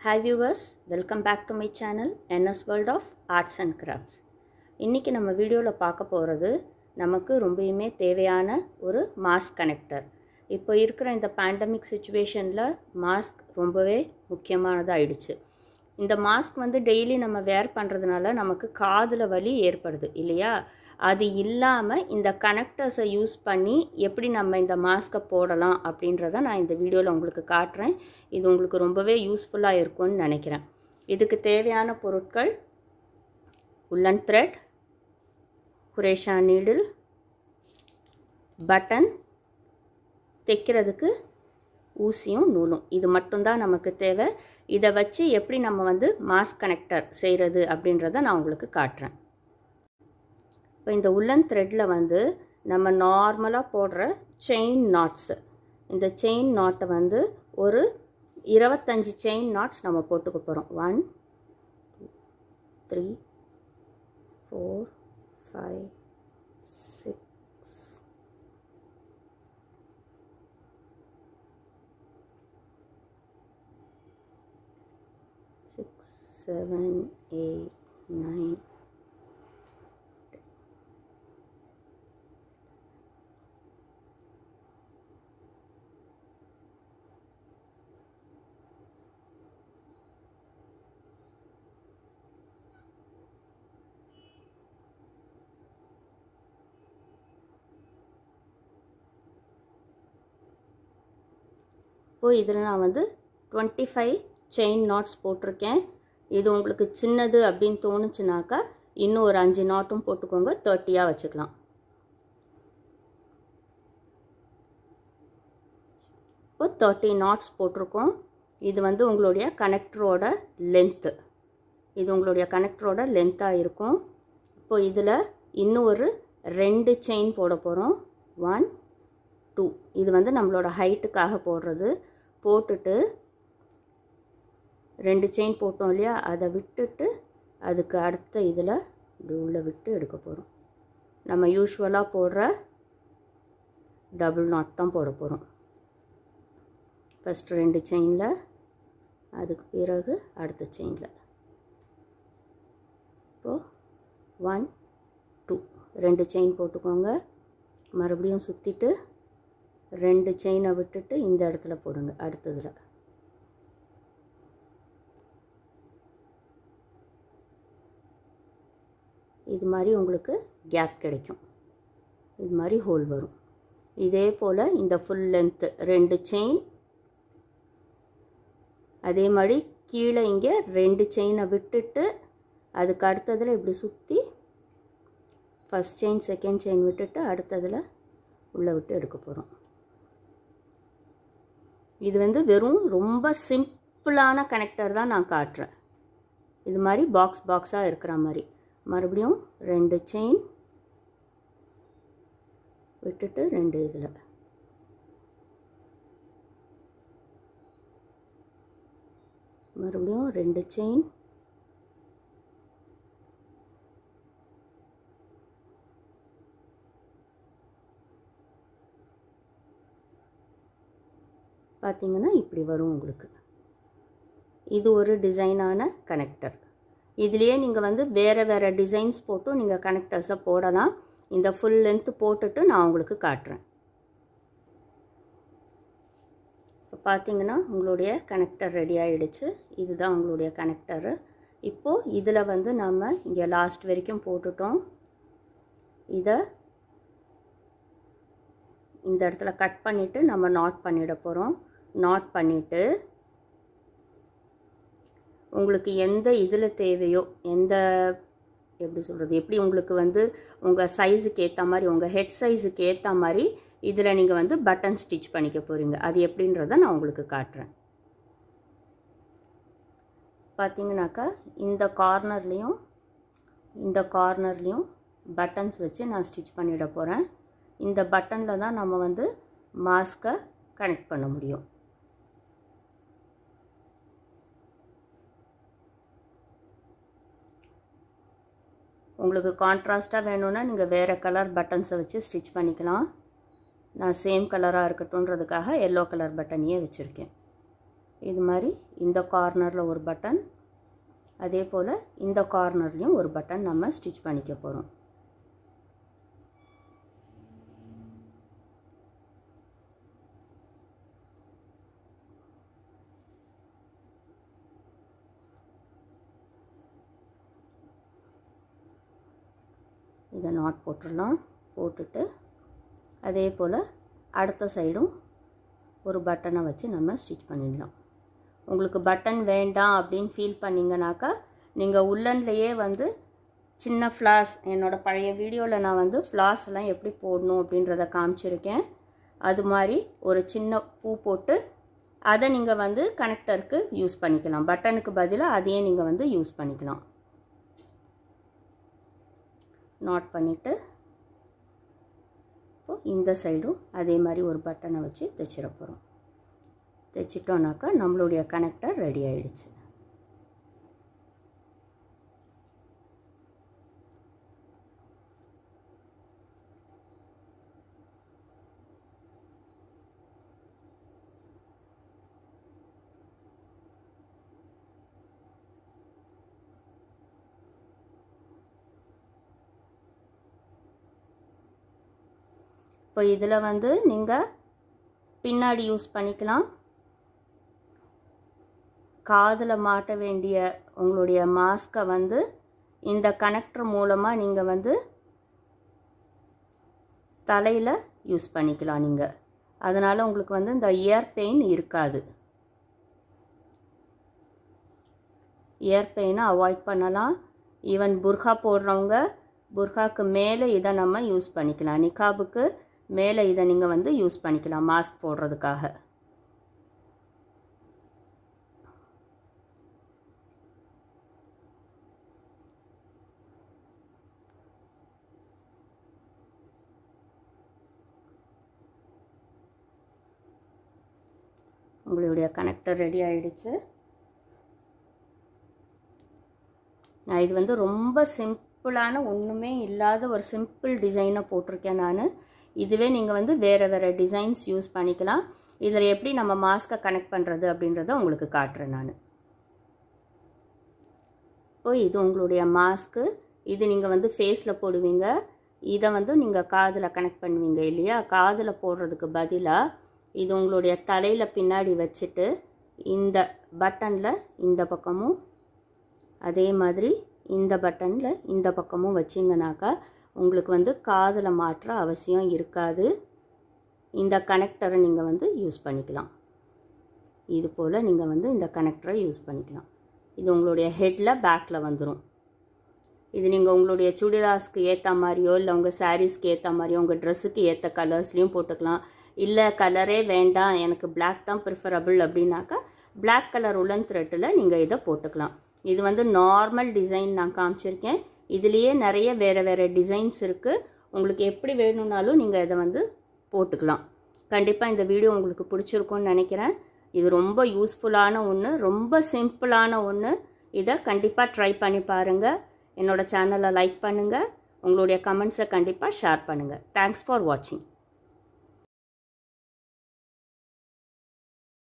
Hi viewers welcome back to my channel NS world of arts and crafts இன்றைக்கி நம்ம வீடியோவில் பார்க்க போகிறது நமக்கு ரொம்பவுமே தேவையான ஒரு மாஸ்க் கனெக்டர் இப்போ இருக்கிற இந்த பேண்டமிக் சுச்சுவேஷனில் மாஸ்க் ரொம்பவே முக்கியமானதாகிடுச்சு இந்த மாஸ்க் வந்து டெய்லி நம்ம வேர் பண்ணுறதுனால நமக்கு காதில் வலி ஏற்படுது இல்லையா? அது இல்லாமல் இந்த கனெக்டர்ஸை யூஸ் பண்ணி எப்படி நம்ம இந்த மாஸ்க்கை போடலாம் அப்படின்றத நான் இந்த வீடியோவில் உங்களுக்கு காட்டுறேன். இது உங்களுக்கு ரொம்பவே யூஸ்ஃபுல்லாக இருக்கும்னு நினைக்கிறேன். இதுக்கு தேவையான பொருட்கள் உள்ளன் த்ரெட் குரேஷா நீடில் பட்டன் தைக்கிறதுக்கு ஊசியும் நூலும். இது மட்டும்தான் நமக்கு தேவை. இதை வச்சு எப்படி நம்ம வந்து மாஸ்க் கனெக்டர் செய்கிறது அப்படின்றத நான் உங்களுக்கு காட்டுறேன். இப்போ இந்த உள்ளன் த்ரெட்டில் வந்து நம்ம நார்மலாக போடுற செயின் நாட்ஸு இந்த செயின் நாட்டை வந்து ஒரு இருபத்தஞ்சி செயின் நாட்ஸ் நம்ம போட்டுக்க போகிறோம் one three four five six six seven eight nine இப்போது இதில் நான் வந்து டுவெண்ட்டி ஃபைவ் செயின் நாட்ஸ் போட்டிருக்கேன். இது உங்களுக்கு சின்னது அப்படின்னு தோணுச்சுனாக்கா இன்னும் ஒரு அஞ்சு நாட்டும் போட்டுக்கோங்க. தேர்ட்டியாக வச்சுக்கலாம். இப்போ தேர்ட்டி நாட்ஸ் போட்டிருக்கோம். இது வந்து உங்களுடைய கனெக்டரோட லென்த்து இது உங்களுடைய கனெக்டரோட லென்த்தாக இருக்கும். இப்போது இதில் இன்னும் ஒரு ரெண்டு செயின் போட போகிறோம். ஒன் டூ இது வந்து நம்மளோட ஹைட்டுக்காக போடுறது. போட்டுட்டு ரெண்டு செயின் போட்டோம் இல்லையா? அதை விட்டுட்டு அதுக்கு அடுத்த இதில் இப்படி உள்ளே விட்டு எடுக்க போகிறோம். நம்ம யூஸ்வலாக போடுற டபுள் நாட் தான் போட போகிறோம். ஃபஸ்ட்டு ரெண்டு செயினில் அதுக்கு பிறகு அடுத்த செயினில் இப்போது ஒன் டூ ரெண்டு செயின் போட்டுக்கோங்க. மறுபடியும் சுற்றிட்டு ரெண்டு செயினை விட்டுட்டு இந்த இடத்துல போடுங்க அடுத்ததில். இது மாதிரி உங்களுக்கு கேப் கிடைக்கும். இது மாதிரி ஹோல் வரும். இதே போல் இந்த ஃபுல் லென்த்து ரெண்டு செயின் அதே மாதிரி கீழே இங்கே ரெண்டு செயினை விட்டுட்டு அதுக்கு அடுத்ததில் இப்படி சுற்றி ஃபஸ்ட் செயின் செகண்ட் செயின் விட்டுட்டு அடுத்ததில் உள்ளே விட்டு எடுக்க போகிறோம் இது வந்து வெறும் ரொம்ப சிம்பிளான கனெக்டர் தான் நான் காட்டுறேன். இது மாதிரி பாக்ஸ் பாக்ஸாக இருக்கிற மாதிரி. மறுபடியும் ரெண்டு செயின் விட்டுட்டு ரெண்டு இதில். மறுபடியும் ரெண்டு செயின் பார்த்திங்கன்னா இப்படி வரும் உங்களுக்கு. இது ஒரு டிசைனான கனெக்டர் இதுலேயே நீங்கள் வந்து வேறு வேறு டிசைன்ஸ் போட்டும் நீங்கள் கனெக்டர்ஸை போடலாம். இந்த ஃபுல் லென்த்து போட்டுட்டு நான் உங்களுக்கு காட்டுறேன். இப்போ பார்த்தீங்கன்னா உங்களுடைய கனெக்டர் ரெடி ஆகிடுச்சு இதுதான் உங்களுடைய கனெக்டரு இப்போது இதில் வந்து நம்ம இங்கே லாஸ்ட் வரைக்கும் போட்டுட்டோம். இதை இந்த இடத்துல கட் பண்ணிவிட்டு நம்ம நாட் பண்ணிட போகிறோம் நாட் பண்ணிவிட்டு உங்களுக்கு எந்த இதில் தேவையோ எந்த எப்படி சொல்கிறது எப்படி உங்களுக்கு வந்து உங்கள் சைஸுக்கு ஏற்ற மாதிரி உங்கள் ஹெட் சைஸுக்கு ஏற்ற மாதிரி இதில் நீங்கள் வந்து பட்டன் ஸ்டிச் பண்ணிக்க போகிறீங்க அது எப்படின்றத நான் உங்களுக்கு காட்டுறேன். பார்த்தீங்கன்னாக்கா இந்த கார்னர்லேயும் இந்த கார்னர்லேயும் பட்டன்ஸ் வச்சு நான் ஸ்டிச் பண்ணிட போகிறேன் இந்த பட்டனில் தான் நம்ம வந்து மாஸ்க்கை கனெக்ட் பண்ண முடியும். உங்களுக்கு கான்ட்ராஸ்ட்டாக வேணும்னா நீங்கள் வேறு கலர் பட்டன்ஸை வச்சு ஸ்டிச் பண்ணிக்கலாம். நான் சேம் கலராக இருக்கட்டும்ன்றதுக்காக எல்லோ கலர் பட்டனையே வச்சுருக்கேன். இது மாதிரி இந்த கார்னரில் ஒரு பட்டன் அதே போல் இந்த கார்னர்லேயும் ஒரு பட்டன் நம்ம ஸ்டிச் பண்ணிக்க போகிறோம் இதை நாட் போட்டுடலாம். போட்டுட்டு அதே போல் அடுத்த சைடும் ஒரு பட்டனை வச்சு நம்ம ஸ்டிச் பண்ணிடலாம். உங்களுக்கு பட்டன் வேண்டாம் அப்படின்னு ஃபீல் பண்ணிங்கனாக்கா நீங்கள் உள்ளன்லேயே வந்து சின்ன ஃப்ளாஸ் என்னோடய பழைய வீடியோவில் நான் வந்து ஃப்ளாஸ் எல்லாம் எப்படி போடணும் அப்படின்றத காமிச்சிருக்கேன். அது மாதிரி ஒரு சின்ன பூ போட்டு அதை நீங்கள் வந்து கனெக்டருக்கு யூஸ் பண்ணிக்கலாம். பட்டனுக்கு பதிலாக அதையே நீங்கள் வந்து யூஸ் பண்ணிக்கலாம். நாட் பண்ணிவிட்டு இப்போது இந்த சைடும் அதே மாதிரி ஒரு பட்டனை வச்சு தைச்சிட போகிறோம் தைச்சிட்டோன்னாக்கா நம்மளுடைய கனெக்டர் ரெடி ஆகிடுச்சு இப்போ இதில் வந்து நீங்கள் பின்னாடி யூஸ் பண்ணிக்கலாம். காதில் மாட்ட வேண்டிய உங்களுடைய மாஸ்கை வந்து இந்த கனெக்டர் மூலமாக நீங்கள் வந்து தலையில் யூஸ் பண்ணிக்கலாம் நீங்கள் அதனால் உங்களுக்கு வந்து இந்த இயர் பெயின் இருக்காது. இயர் பெயினை அவாய்ட் பண்ணலாம். ஈவன் புர்கா போடுறவங்க புர்காக்கு மேலே இதை நம்ம யூஸ் பண்ணிக்கலாம். நிக்காபுக்கு மேலே இதை நீங்கள் வந்து யூஸ் பண்ணிக்கலாம் மாஸ்க் போடுறதுக்காக. உங்களுடைய கனெக்டர் ரெடி ஆயிடுச்சு. நான் இது வந்து ரொம்ப சிம்பிளான ஒன்றுமே இல்லாத ஒரு சிம்பிள் டிசைனை போட்டிருக்கேன் நான். இதுவே நீங்கள் வந்து வேறு வேறு டிசைன்ஸ் யூஸ் பண்ணிக்கலாம். இதில் எப்படி நம்ம மாஸ்க்கை கனெக்ட் பண்ணுறது அப்படின்றத உங்களுக்கு காட்டுறேன் நான். இப்போ இது உங்களுடைய மாஸ்க்கு இது நீங்கள் வந்து ஃபேஸில் போடுவீங்க. இதை வந்து நீங்கள் காதில் கனெக்ட் பண்ணுவீங்க இல்லையா? காதில் போடுறதுக்கு பதிலாக இது உங்களுடைய தலையில் பின்னாடி வச்சுட்டு இந்த பட்டனில் இந்த பக்கமும் அதே மாதிரி இந்த பட்டனில் இந்த பக்கமும் வச்சிங்கனாக்கா உங்களுக்கு வந்து காதில் மாற்ற அவசியம் இருக்காது. இந்த கனெக்டரை நீங்கள் வந்து யூஸ் பண்ணிக்கலாம். இது போல் நீங்கள் வந்து இந்த கனெக்டரை யூஸ் பண்ணிக்கலாம். இது உங்களுடைய ஹெட்டில் பேக்கில் வந்துடும் இது நீங்கள் உங்களுடைய சுடிதாஸ்க்கு ஏற்ற மாதிரியோ இல்லை உங்கள் சாரீஸ்க்கு ஏற்ற மாதிரியோ உங்கள் ட்ரெஸ்ஸுக்கு ஏற்ற கலர்ஸ்லேயும் போட்டுக்கலாம். இல்லை கலரே வேண்டாம் எனக்கு பிளாக் தான் ப்ரிஃபரபிள் அப்படின்னாக்கா பிளாக் கலர் உலன் த்ரெட்டில் நீங்கள் இதை போட்டுக்கலாம். இது வந்து நார்மல் டிசைன் நான் காமிச்சிருக்கேன். இதுலேயே நிறைய வேறு வேறு டிசைன்ஸ் இருக்குது உங்களுக்கு எப்படி வேணும்னாலும் நீங்கள் இதை வந்து போட்டுக்கலாம். கண்டிப்பாக இந்த வீடியோ உங்களுக்கு பிடிச்சிருக்கும்னு நினைக்கிறேன். இது ரொம்ப யூஸ்ஃபுல்லான ஒன்று ரொம்ப சிம்பிளான ஒன்று இதை கண்டிப்பாக ட்ரை பண்ணி பாருங்கள் என்னோடய சேனலை லைக் பண்ணுங்கள் உங்களுடைய கமெண்ட்ஸை கண்டிப்பாக ஷேர் பண்ணுங்கள் தேங்க்ஸ் ஃபார் வாட்சிங்